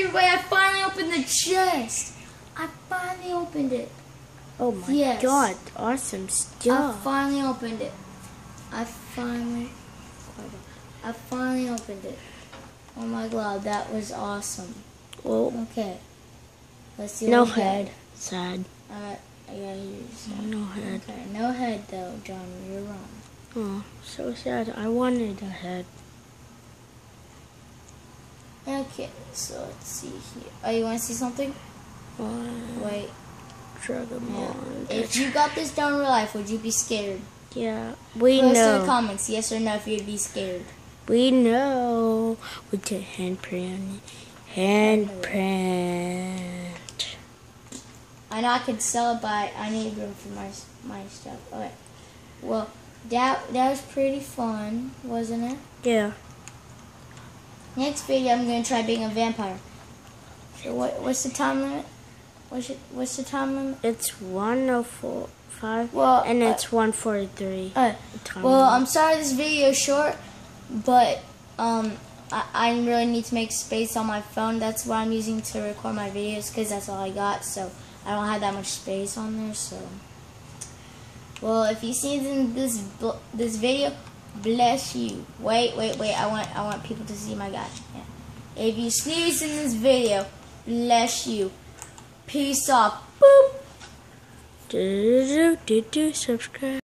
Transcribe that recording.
everybody, I finally opened the chest. I finally opened it. Oh my Yes. god, awesome stuff. I finally opened it. I finally, I finally opened it. Oh my god, that was awesome. Well, Okay. Let's see no head. Sad. Alright, I gotta use that. No head. Okay, no head though, John. You're wrong. Oh, so sad. I wanted a head. Okay, so let's see here. Oh, you want to see something? One, Wait. Dragon Yeah. If you got this down in real life, would you be scared? Yeah, we Post in the know. comments, yes or no, if you'd be scared. We know. With the handprint. Handprint. I know I could sell it, but I need room for my my stuff. Okay. Well, that that was pretty fun, wasn't it? Yeah. Next video, I'm gonna try being a vampire. So what? What's the time limit? What's it, What's the time limit? It's 105 Well, and uh, it's 143. Uh, well, limit. I'm sorry this video is short, but um, I, I really need to make space on my phone. That's what I'm using to record my videos because that's all I got. So I don't have that much space on there. So, well, if you see in this this video, bless you. Wait, wait, wait. I want I want people to see my guy. Yeah. If you sneeze in this video, bless you. Peace off. Boop. Do, do, do, do, subscribe.